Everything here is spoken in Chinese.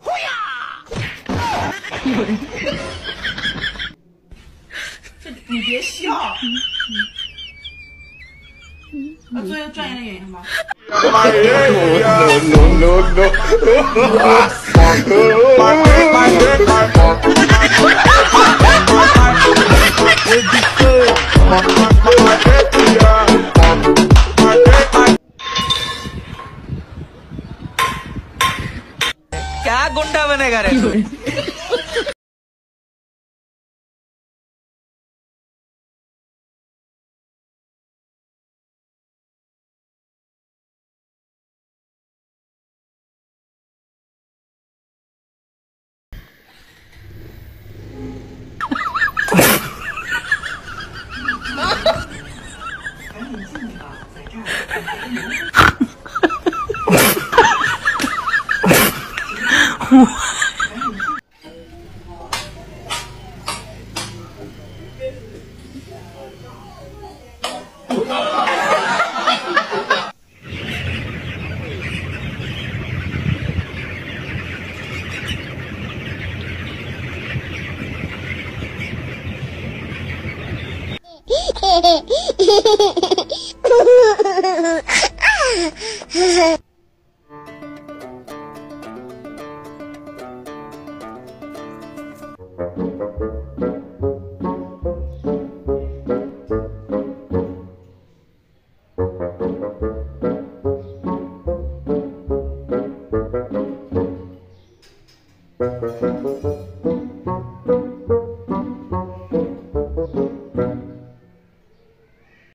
会呀！你别笑。我做研究的原因是吗？哎呀呀呀呀呀呀！क्या गुंडा बनेगा रे 哈哈哈哈哈哈！哈哈哈哈哈！嘿嘿嘿嘿嘿嘿嘿！哈哈哈哈哈！Música